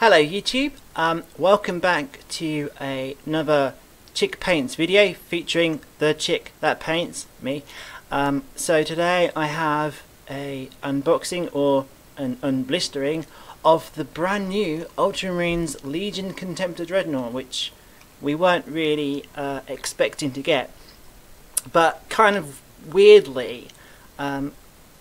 Hello YouTube, um, welcome back to a, another Chick Paints video featuring the chick that paints, me. Um, so today I have a unboxing or an unblistering of the brand new Ultramarines Legion Contemptor Dreadnought which we weren't really uh, expecting to get. But kind of weirdly, um,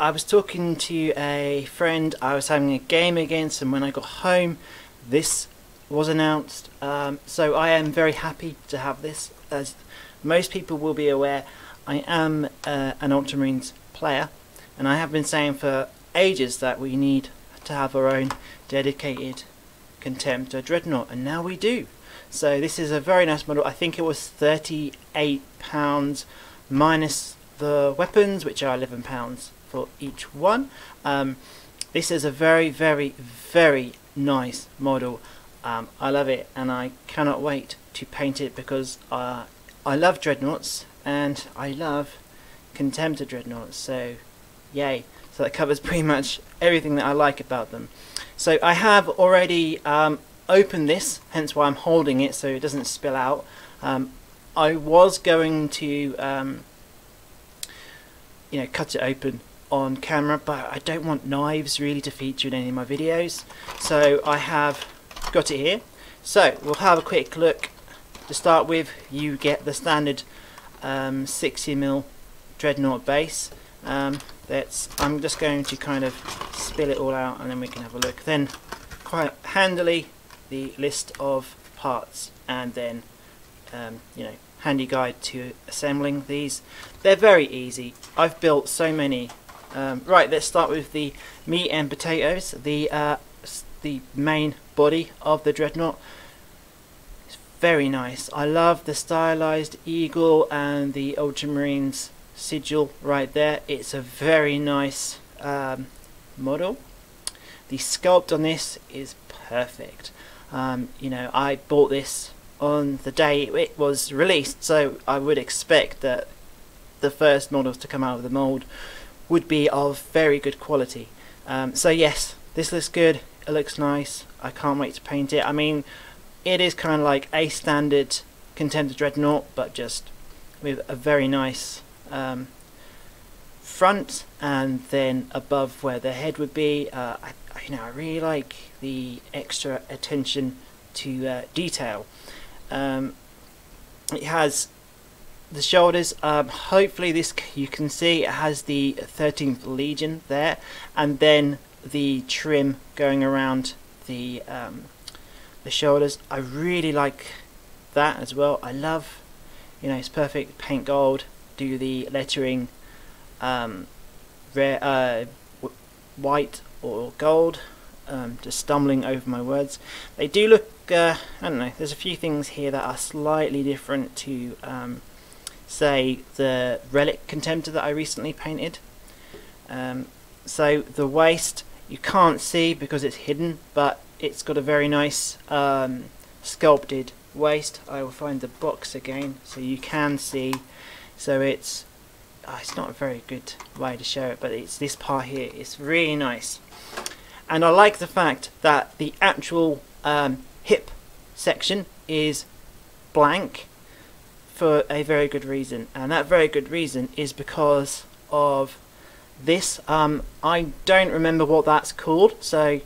I was talking to a friend, I was having a game against and when I got home this was announced. Um, so I am very happy to have this. As most people will be aware, I am uh, an Ultramarines player and I have been saying for ages that we need to have our own dedicated Contemptor Dreadnought and now we do. So this is a very nice model. I think it was £38 minus the weapons which are £11 for each one. Um, this is a very, very, very nice model. Um, I love it and I cannot wait to paint it because uh, I love dreadnoughts and I love Contemptor dreadnoughts. So, yay. So that covers pretty much everything that I like about them. So I have already um, opened this, hence why I'm holding it so it doesn't spill out. Um, I was going to um, you know, cut it open on camera but I don't want knives really to feature in any of my videos so I have got it here so we'll have a quick look to start with you get the standard um, 60mm dreadnought base um, that's I'm just going to kind of spill it all out and then we can have a look then quite handily the list of parts and then um, you know handy guide to assembling these. They're very easy. I've built so many. Um, right, let's start with the meat and potatoes. The uh, the main body of the dreadnought. It's very nice. I love the stylized eagle and the Ultramarines sigil right there. It's a very nice um, model. The sculpt on this is perfect. Um, you know, I bought this on the day it was released, so I would expect that the first models to come out of the mould would be of very good quality. Um, so yes, this looks good, it looks nice, I can't wait to paint it. I mean, it is kind of like a standard Contemptor Dreadnought, but just with a very nice um, front and then above where the head would be. Uh, I, you know, I really like the extra attention to uh, detail. Um, it has the shoulders. Um, hopefully, this you can see it has the 13th Legion there, and then the trim going around the um, the shoulders. I really like that as well. I love, you know, it's perfect. Paint gold. Do the lettering, um, rare, uh, white or gold. Um, just stumbling over my words. They do look uh, I don't know, there's a few things here that are slightly different to, um, say, the Relic Contemptor that I recently painted. Um, so the waist you can't see because it's hidden, but it's got a very nice um, sculpted waist. I will find the box again so you can see. So it's oh, it's not a very good way to show it, but it's this part here. It's really nice, and I like the fact that the actual um, hip section is blank for a very good reason. And that very good reason is because of this. Um, I don't remember what that's called so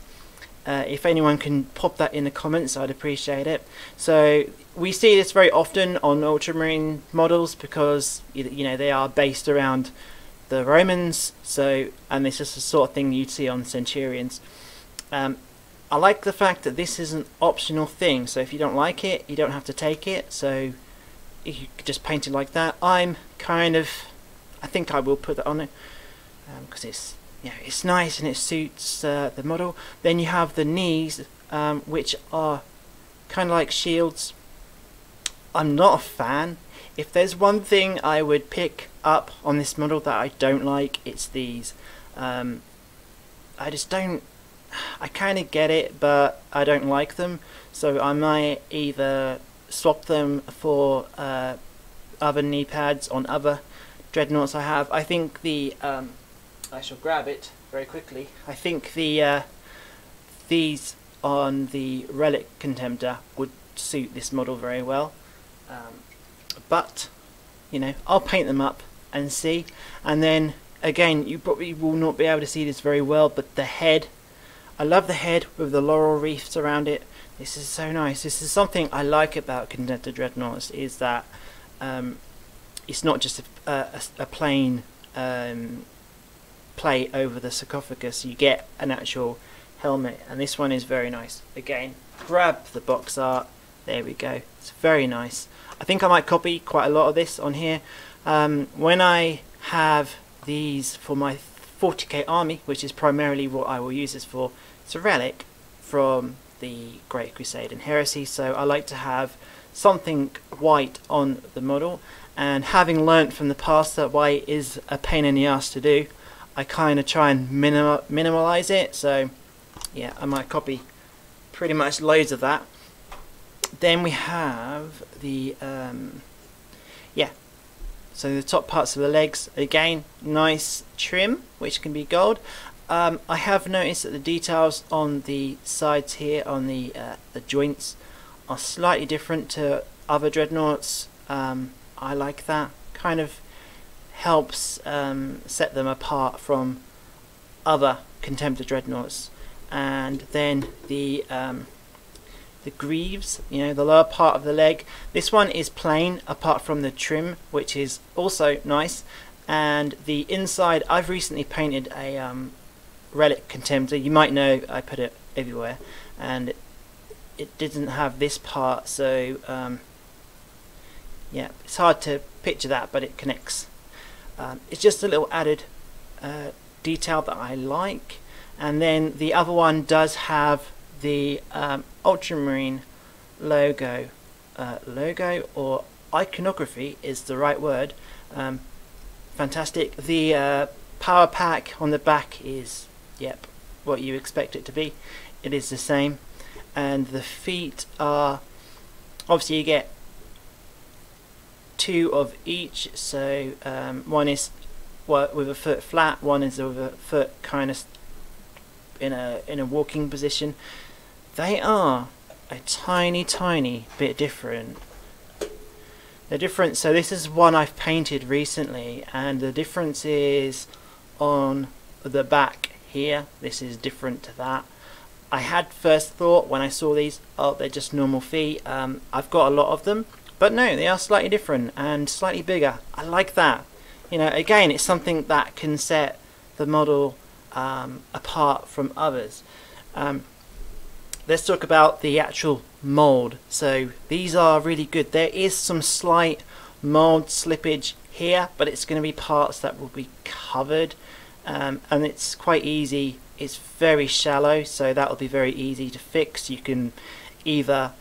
uh, if anyone can pop that in the comments I'd appreciate it. So we see this very often on ultramarine models because you know they are based around the Romans so and this is the sort of thing you'd see on centurions. Um, I like the fact that this is an optional thing, so if you don't like it, you don't have to take it, so you could just paint it like that. I'm kind of, I think I will put that on it, because um, it's, know, it's nice and it suits uh, the model. Then you have the knees, um, which are kind of like shields. I'm not a fan. If there's one thing I would pick up on this model that I don't like, it's these. Um, I just don't I kind of get it, but I don't like them. So I might either swap them for uh, other knee pads on other dreadnoughts I have. I think the um, I shall grab it very quickly. I think the uh, these on the Relic Contemptor would suit this model very well. Um, but, you know, I'll paint them up and see. And then, again, you probably will not be able to see this very well, but the head, I love the head with the laurel wreaths around it. This is so nice. This is something I like about Contemptor Dreadnoughts, is that um, it's not just a, a, a plain um, plate over the sarcophagus. You get an actual helmet, and this one is very nice. Again, grab the box art. There we go. It's very nice. I think I might copy quite a lot of this on here. Um, when I have these for my 40k army, which is primarily what I will use this for, it's a relic from the Great Crusade and Heresy, so I like to have something white on the model. And having learnt from the past that white is a pain in the ass to do I kind of try and minim minimalize it. So yeah I might copy pretty much loads of that. Then we have the um, yeah. So the top parts of the legs again nice trim which can be gold um, I have noticed that the details on the sides here on the uh, the joints are slightly different to other dreadnoughts um, I like that. Kind of helps um, set them apart from other Contemptor dreadnoughts. And then the um, the greaves, you know, the lower part of the leg. This one is plain apart from the trim, which is also nice. And the inside, I've recently painted a um, relic contemptor. You might know I put it everywhere, and it, it didn't have this part, so um, yeah, it's hard to picture that, but it connects. Um, it's just a little added uh, detail that I like. And then the other one does have the um, Ultramarine logo. Uh, logo or iconography is the right word. Um, fantastic. The uh, power pack on the back is, yep, what you expect it to be. It is the same. And the feet are, obviously you get two of each so um, one is with a foot flat one is with a foot kind of in a in a walking position they are a tiny tiny bit different they're different so this is one I've painted recently and the difference is on the back here this is different to that I had first thought when I saw these oh they're just normal feet um, I've got a lot of them but no, they are slightly different and slightly bigger. I like that. You know, again, it's something that can set the model um, apart from others. Um, let's talk about the actual mold. So these are really good. There is some slight mold slippage here, but it's going to be parts that will be covered. Um, and it's quite easy. It's very shallow, so that will be very easy to fix. You can either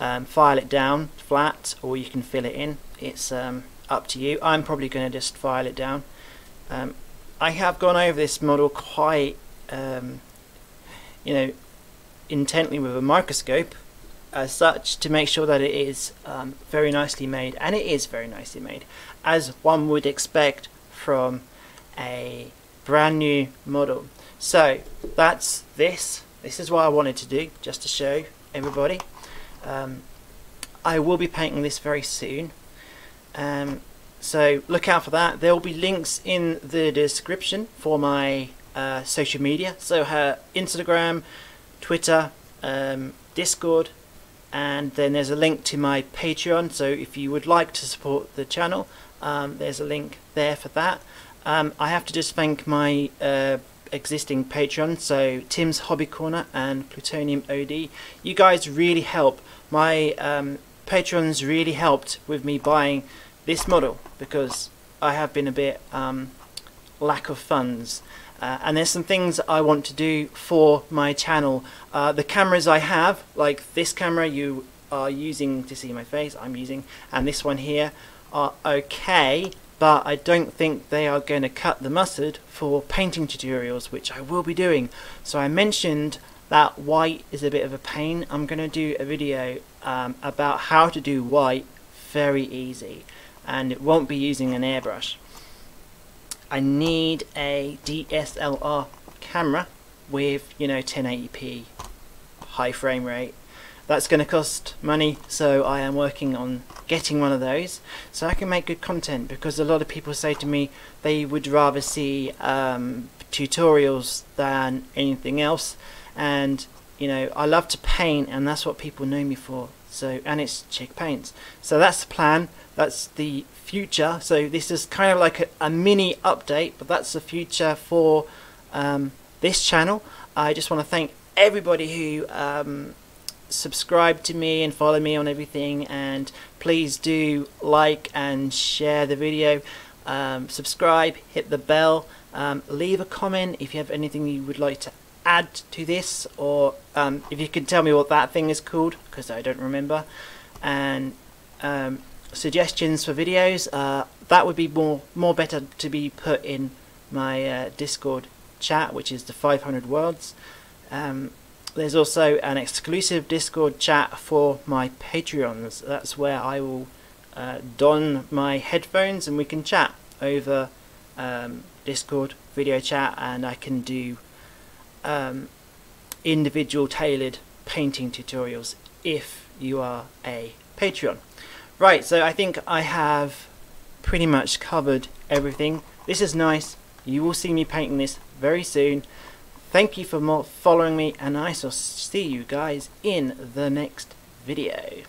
um, file it down flat or you can fill it in. It's um, up to you. I'm probably going to just file it down. Um, I have gone over this model quite um, you know intently with a microscope as such to make sure that it is um, very nicely made. And it is very nicely made. As one would expect from a brand new model so that's this this is what I wanted to do just to show everybody um, I will be painting this very soon. Um, so look out for that. There will be links in the description for my uh, social media. So her Instagram, Twitter, um, Discord, and then there's a link to my Patreon. So if you would like to support the channel, um, there's a link there for that. Um, I have to just thank my uh, existing Patreon, so Tim's Hobby Corner and Plutonium OD. You guys really help. My um, patrons really helped with me buying this model because I have been a bit um, lack of funds. Uh, and there's some things I want to do for my channel. Uh, the cameras I have, like this camera you are using to see my face, I'm using, and this one here, are okay, but I don't think they are going to cut the mustard for painting tutorials, which I will be doing. So I mentioned that white is a bit of a pain. I'm going to do a video um, about how to do white very easy and it won't be using an airbrush. I need a DSLR camera with you know 1080p high frame rate. That's going to cost money, so I am working on getting one of those so I can make good content because a lot of people say to me they would rather see um, tutorials than anything else and you know I love to paint and that's what people know me for so and it's chick paints. So that's the plan that's the future so this is kind of like a, a mini update but that's the future for um, this channel. I just want to thank everybody who um, subscribe to me and follow me on everything and please do like and share the video. Um, subscribe hit the bell um, leave a comment if you have anything you would like to add to this or um, if you can tell me what that thing is called because I don't remember. And um, suggestions for videos uh, that would be more more better to be put in my uh, discord chat which is the 500 worlds um, there's also an exclusive Discord chat for my Patreons. That's where I will uh, don my headphones and we can chat over um, Discord video chat, and I can do um, individual tailored painting tutorials if you are a Patreon. Right, so I think I have pretty much covered everything. This is nice. You will see me painting this very soon. Thank you for following me and I shall see you guys in the next video.